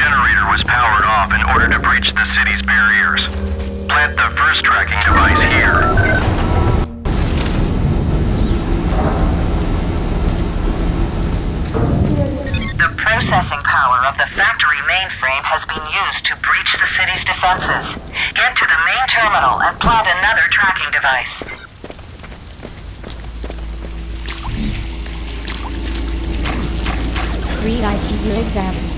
generator was powered off in order to breach the city's barriers. Plant the first tracking device here. The processing power of the factory mainframe has been used to breach the city's defenses. Get to the main terminal and plant another tracking device. Read IQ exams.